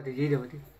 我的姐姐，我的。